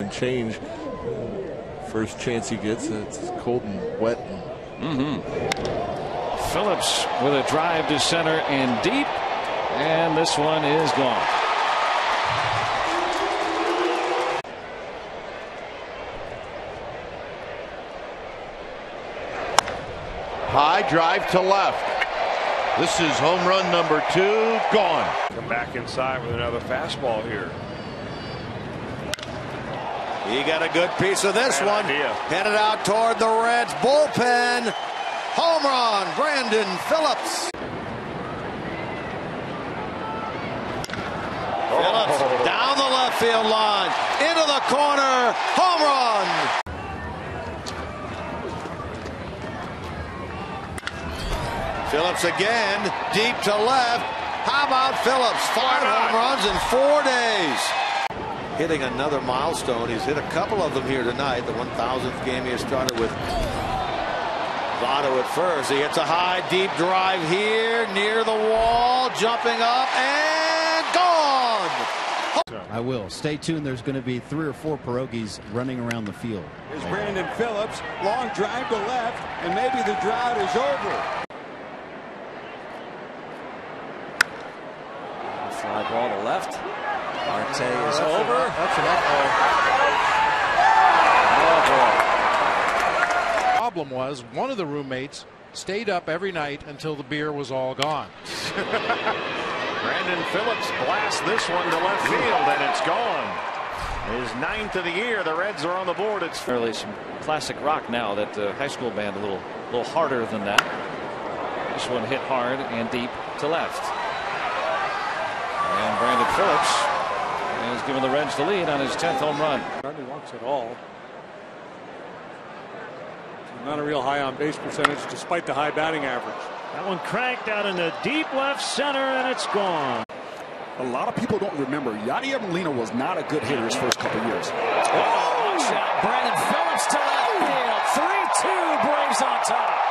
and change. First chance he gets, it's cold and wet. Mm-hmm. Phillips with a drive to center and deep, and this one is gone. High drive to left. This is home run number two. Gone. Come back inside with another fastball here. He got a good piece of this one. idea. Headed out toward the Reds bullpen. Home run, Brandon Phillips. Phillips down the left field line, into the corner, home run. Phillips again, deep to left. How about Phillips? Five home runs in four days. Hitting another milestone. He's hit a couple of them here tonight. The 1,000th game he has started with Votto at first. He hits a high, deep drive here near the wall, jumping up and gone. I will. Stay tuned. There's going to be three or four pierogies running around the field. Here's Brandon Phillips. Long drive to left, and maybe the drought is over. Fly ball to left. Marte is over. That's enough. Oh problem was one of the roommates stayed up every night until the beer was all gone. Brandon Phillips blasts this one to left field, and it's gone. His ninth of the year. The Reds are on the board. It's Fairly some classic rock now. That uh, high school band a little, little harder than that. This one hit hard and deep to left. And Brandon Phillips has given the Reds the lead on his 10th home run. Hardly walks at all. Not a real high on base percentage despite the high batting average. That one cranked out in the deep left center, and it's gone. A lot of people don't remember Yadier Molina was not a good hitter his first couple years. Oh, one shot. Brandon Phillips to left field. 3 2 Braves on top.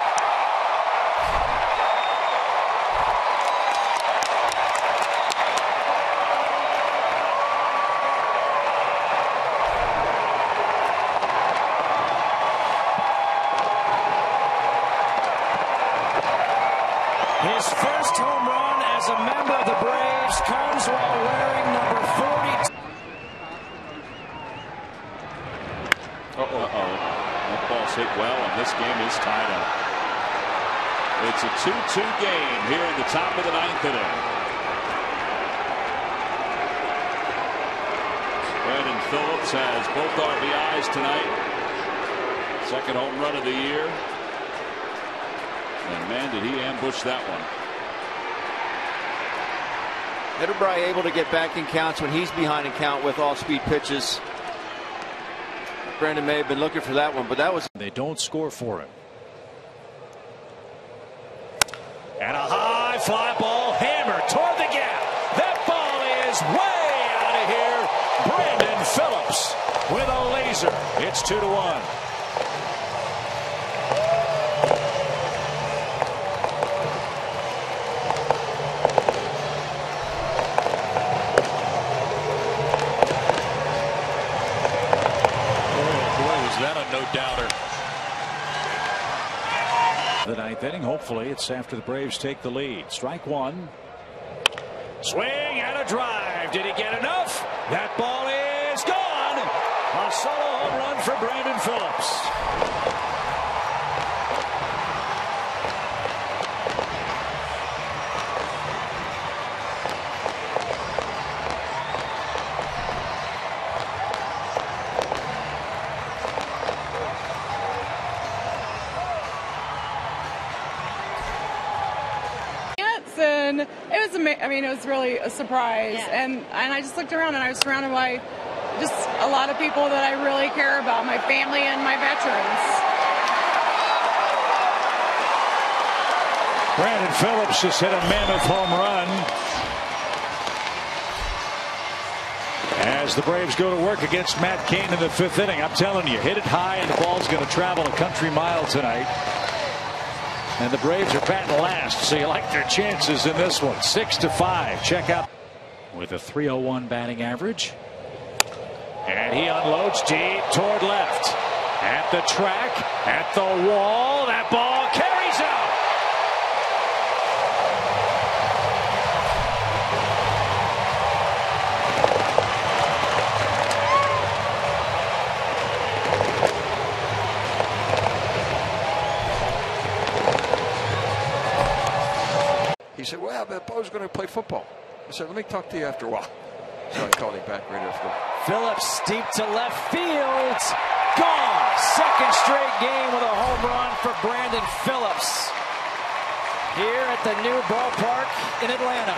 A member of the Braves comes while wearing number 42. Uh-oh. Uh-oh. That ball's hit well, and this game is tied up. It's a 2-2 game here in the top of the ninth inning. Brandon Phillips has both RBIs tonight. Second home run of the year. And man, did he ambush that one. Edinburgh able to get back in counts when he's behind in count with off speed pitches. Brandon may have been looking for that one, but that was. They don't score for him. And a high fly ball hammer toward the gap. That ball is way out of here. Brandon Phillips with a laser. It's two to one. Boy, was that a no doubter. The ninth inning. Hopefully, it's after the Braves take the lead. Strike one. Swing and a drive. Did he get enough? That ball is gone. A solo home run for Brandon Phillips. It ama- I mean it was really a surprise and and I just looked around and I was surrounded by just a lot of people that I really care about my family and my veterans Brandon Phillips just hit a mammoth home run. As the Braves go to work against Matt Cain in the fifth inning, I'm telling you, hit it high and the ball's going to travel a country mile tonight. And the Braves are batting last, so you like their chances in this one. Six to five. Check out with a 301 batting average. And he unloads deep toward left. At the track, at the wall, that ball carries out. He said, well, but Bo's going to play football. I said, let me talk to you after a while. So I called him back right after. Phillips deep to left field. Gone. Second straight game with a home run for Brandon Phillips. Here at the new ballpark in Atlanta.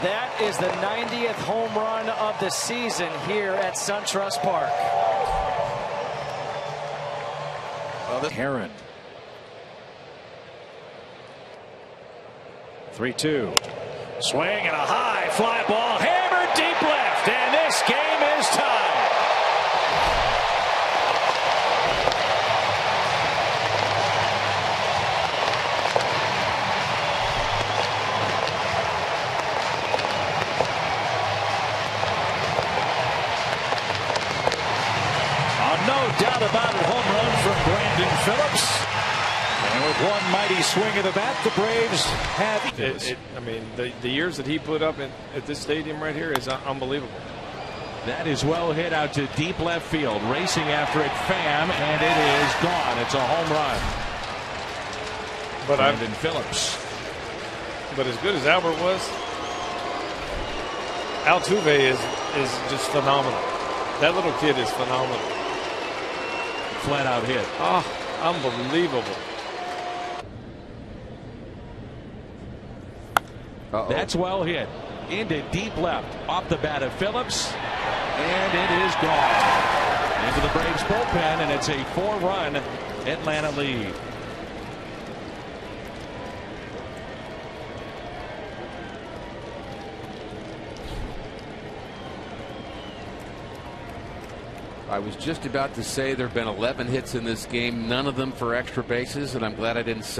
That is the 90th home run of the season here at SunTrust Park. Heron. 3 2. Swing and a high fly ball hammered deep left, and this game is tied. Oh, no doubt about it, home run from Phillips. And with one mighty swing of the bat, the Braves have. It, it, I mean, the, the years that he put up in, at this stadium right here is un- unbelievable. That is well hit out to deep left field. Racing after it, Fam, and it is gone. It's a home run. But I- Brandon Phillips. But as good as Albert was, Altuve is is just phenomenal. That little kid is phenomenal. Flat out hit. Oh, unbelievable. That's well hit. Into deep left. Off the bat of Phillips. And it is gone. Into the Braves bullpen, and it's a four run Atlanta lead. I was just about to say there have been 11 hits in this game, none of them for extra bases, and I'm glad I didn't say.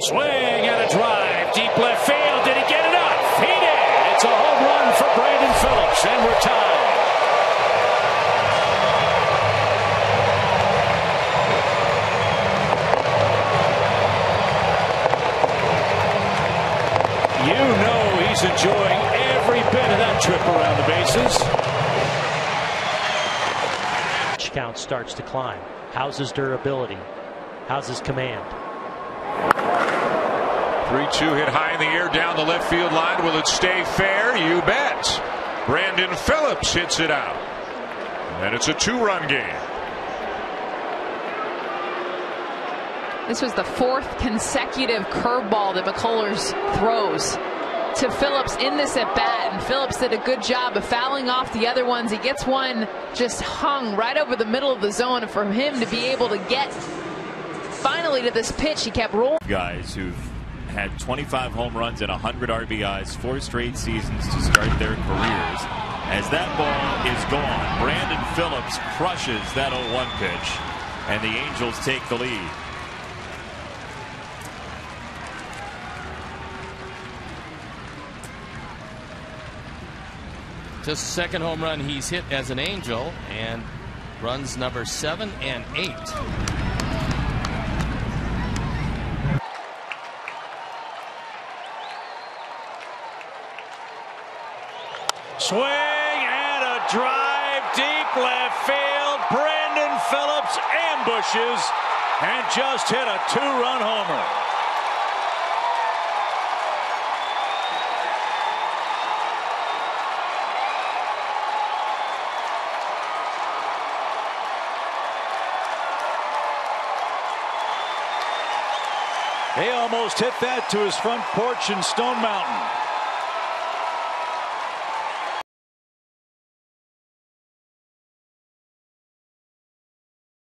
Swing and a drive. Deep left field. Did he get enough? He did. It's a home run for Brandon Phillips, and we're tied. You trip around the bases. Pitch count starts to climb. How's his durability? How's his command? 3 2 hit high in the air down the left field line. Will it stay fair? You bet. Brandon Phillips hits it out. And it's a two run game. This was the fourth consecutive curveball that McCullers throws to Phillips in this at bat. And Phillips did a good job of fouling off the other ones. He gets one just hung right over the middle of the zone. For him to be able to get finally to this pitch, he kept rolling. Guys who've had 25 home runs and 100 RBIs four straight seasons to start their careers. As that ball is gone, Brandon Phillips crushes that 0-1 pitch, and the Angels take the lead. Just second home run he's hit as an Angel, and runs number seven and eight. Swing and a drive deep left field. Brandon Phillips ambushes and just hit a two run homer. He almost hit that to his front porch in Stone Mountain.